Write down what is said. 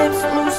lips move